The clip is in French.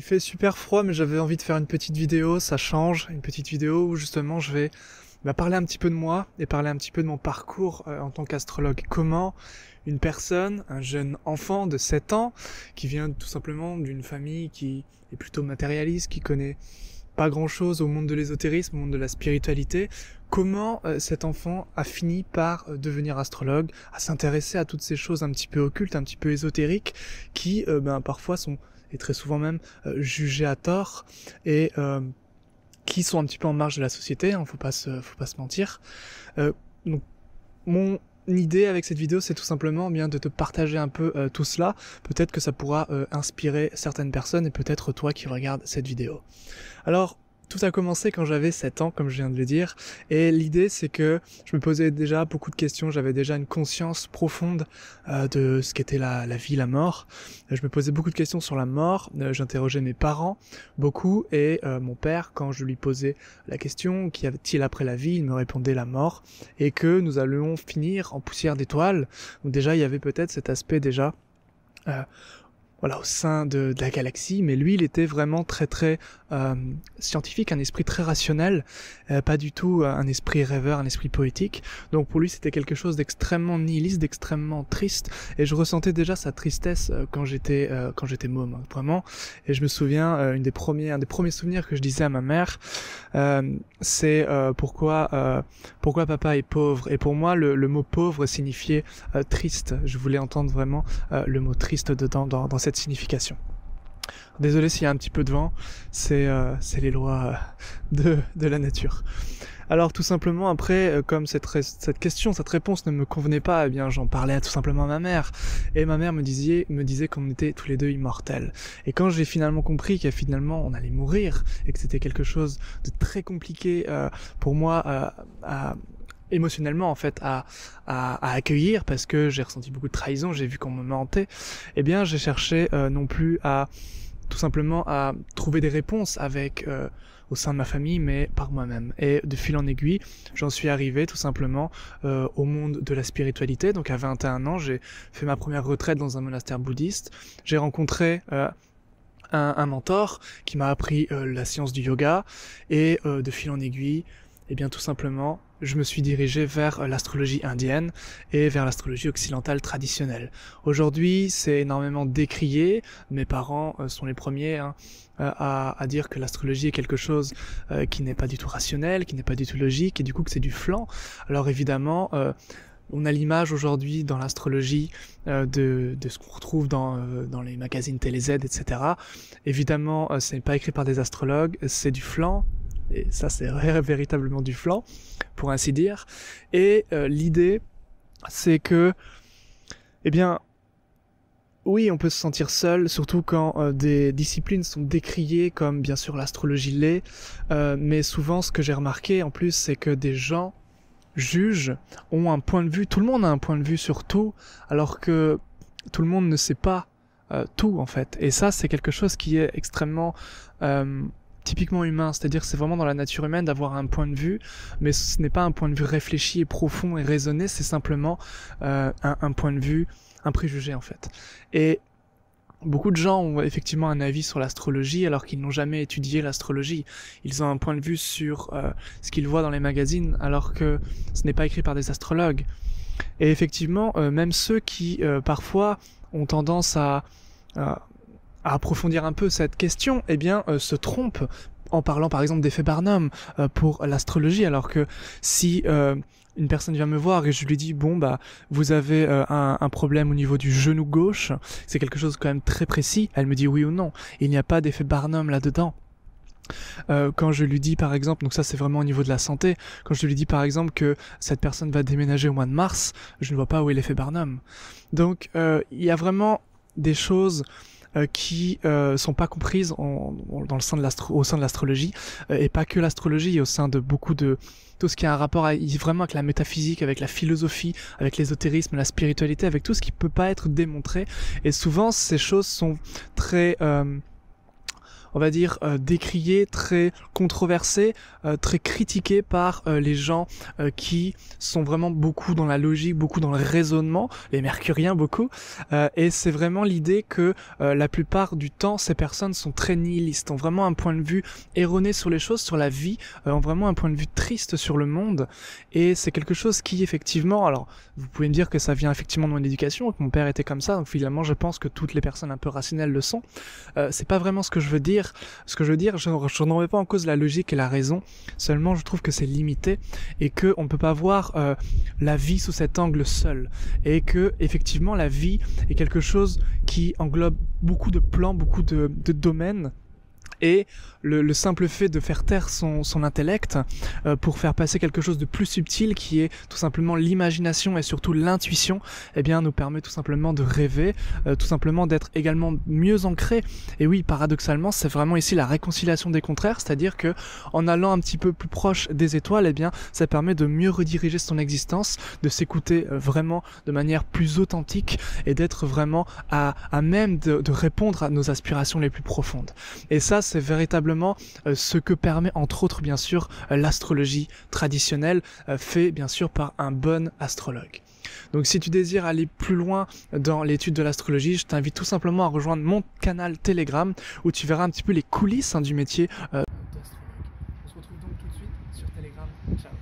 Il fait super froid, mais j'avais envie de faire une petite vidéo, ça change, une petite vidéo où justement je vais bah, parler un petit peu de moi et parler un petit peu de mon parcours euh, en tant qu'astrologue. Comment une personne, un jeune enfant de 7 ans, qui vient tout simplement d'une famille qui est plutôt matérialiste, qui connaît pas grand chose au monde de l'ésotérisme, au monde de la spiritualité, comment euh, cet enfant a fini par euh, devenir astrologue, à s'intéresser à toutes ces choses un petit peu occultes, un petit peu ésotériques, qui ben, parfois sont et très souvent même euh, jugés à tort et euh, qui sont un petit peu en marge de la société, hein, faut pas se, faut pas se mentir. Euh, donc mon idée avec cette vidéo, c'est tout simplement bien de te partager un peu tout cela. Peut-être que ça pourra inspirer certaines personnes et peut-être toi qui regardes cette vidéo. Alors tout a commencé quand j'avais 7 ans, comme je viens de le dire, et l'idée c'est que je me posais déjà beaucoup de questions, j'avais déjà une conscience profonde euh, de ce qu'était la, vie, la mort. Euh, je me posais beaucoup de questions sur la mort, euh, j'interrogeais mes parents beaucoup, et mon père, quand je lui posais la question, qu'y avait-il après la vie, il me répondait la mort, et que nous allions finir en poussière d'étoiles. Donc déjà, il y avait peut-être cet aspect déjà voilà, au sein de, la galaxie, mais lui, il était vraiment très très euh, scientifique, un esprit très rationnel, euh, pas du tout euh, un esprit rêveur, un esprit poétique. Donc pour lui, c'était quelque chose d'extrêmement nihiliste, d'extrêmement triste, et je ressentais déjà sa tristesse quand j'étais quand j'étais môme, hein, vraiment. Et je me souviens, une des premiers, un des premiers souvenirs que je disais à ma mère, c'est pourquoi pourquoi papa est pauvre. Et pour moi, le, le mot pauvre signifiait triste. Je voulais entendre vraiment le mot triste dedans dans, dans cette signification. Désolé s'il y a un petit peu de vent, c'est euh, les lois euh, de, la nature. Alors tout simplement après, euh, comme cette, cette question, cette réponse ne me convenait pas, eh bien j'en parlais tout simplement à ma mère. Et ma mère me disait, me disait qu'on était tous les deux immortels. Et quand j'ai finalement compris qu'à finalement on allait mourir et que c'était quelque chose de très compliqué pour moi à émotionnellement en fait à, à, accueillir parce que j'ai ressenti beaucoup de trahison, j'ai vu qu'on me mentait, eh bien j'ai cherché euh, non plus à tout simplement à trouver des réponses avec euh, au sein de ma famille mais par moi-même. Et de fil en aiguille j'en suis arrivé tout simplement euh, au monde de la spiritualité. Donc à 21 ans j'ai fait ma première retraite dans un monastère bouddhiste. J'ai rencontré un, un, mentor qui m'a appris la science du yoga. Et de fil en aiguille eh bien tout simplement je me suis dirigé vers euh, l'astrologie indienne et vers l'astrologie occidentale traditionnelle. Aujourd'hui, c'est énormément décrié. Mes parents euh, sont les premiers hein, euh, à, dire que l'astrologie est quelque chose qui n'est pas du tout rationnel, qui n'est pas du tout logique, et du coup que c'est du flanc. Alors évidemment, on a l'image aujourd'hui dans l'astrologie de, de, ce qu'on retrouve dans, dans les magazines TéléZ, etc. Évidemment, ce n'est pas écrit par des astrologues, c'est du flanc, et ça c'est véritablement du flanc, pour ainsi dire. Et euh, l'idée, c'est que, eh bien, oui, on peut se sentir seul, surtout quand euh, des disciplines sont décriées comme bien sûr l'astrologie l'est, euh, mais souvent ce que j'ai remarqué en plus, c'est que des gens jugent, ont un point de vue, tout le monde a un point de vue sur tout, alors que tout le monde ne sait pas tout en fait. Et ça, c'est quelque chose qui est extrêmement typiquement humain, c'est-à-dire c'est vraiment dans la nature humaine d'avoir un point de vue, mais ce n'est pas un point de vue réfléchi et profond et raisonné, c'est simplement euh, un, point de vue, un préjugé en fait. Et beaucoup de gens ont effectivement un avis sur l'astrologie alors qu'ils n'ont jamais étudié l'astrologie. Ils ont un point de vue sur euh, ce qu'ils voient dans les magazines alors que ce n'est pas écrit par des astrologues. Et effectivement, euh, même ceux qui parfois ont tendance à à approfondir un peu cette question, eh bien, euh, se trompe en parlant par exemple d'effet Barnum euh, pour l'astrologie, alors que si euh, une personne vient me voir et je lui dis bon bah vous avez un, un, problème au niveau du genou gauche, c'est quelque chose quand même très précis. Elle me dit oui ou non. Il n'y a pas d'effet Barnum là-dedans. Euh, quand je lui dis par exemple, donc ça c'est vraiment au niveau de la santé, quand je lui dis par exemple que cette personne va déménager au mois de mars, je ne vois pas où est l'effet Barnum. Donc euh, il y a vraiment des choses euh, qui euh, sont pas comprises en, dans le sein de au sein de l'astrologie euh, et pas que l'astrologie au sein de beaucoup de tout ce qui a un rapport à, vraiment avec la métaphysique, avec la philosophie, avec l'ésotérisme, la spiritualité, avec tout ce qui peut pas être démontré. Et souvent, ces choses sont très on va dire, euh, décrié, très controversé, euh, très critiqué par euh, les gens qui sont vraiment beaucoup dans la logique, beaucoup dans le raisonnement, les mercuriens beaucoup. et c'est vraiment l'idée que la plupart du temps, ces personnes sont très nihilistes, ont vraiment un point de vue erroné sur les choses, sur la vie, ont vraiment un point de vue triste sur le monde. Et c'est quelque chose qui, effectivement, alors vous pouvez me dire que ça vient effectivement de mon éducation, que mon père était comme ça, donc finalement je pense que toutes les personnes un peu rationnelles le sont. c'est pas vraiment ce que je veux dire. Ce que je veux dire, je, n'en remets pas en cause la logique et la raison. Seulement, je trouve que c'est limité et que on peut pas voir euh, la vie sous cet angle seul. Et que effectivement, la vie est quelque chose qui englobe beaucoup de plans, beaucoup de domaines et le, simple fait de faire taire son, son intellect euh, pour faire passer quelque chose de plus subtil qui est tout simplement l'imagination et surtout l'intuition, eh bien nous permet tout simplement de rêver, euh, tout simplement d'être également mieux ancré. Et oui, paradoxalement, c'est vraiment ici la réconciliation des contraires, c'est-à-dire que en allant un petit peu plus proche des étoiles, eh bien ça permet de mieux rediriger son existence, de s'écouter euh, vraiment de manière plus authentique et d'être vraiment à, à même de, de répondre à nos aspirations les plus profondes. Et ça, c'est véritablement euh, ce que permet entre autres bien sûr l'astrologie traditionnelle, euh, fait bien sûr par un bon astrologue. Donc si tu désires aller plus loin dans l'étude de l'astrologie, je t'invite tout simplement à rejoindre mon canal Telegram où tu verras un petit peu les coulisses hein, du métier. Euh, On se retrouve donc tout de suite sur Telegram. Ciao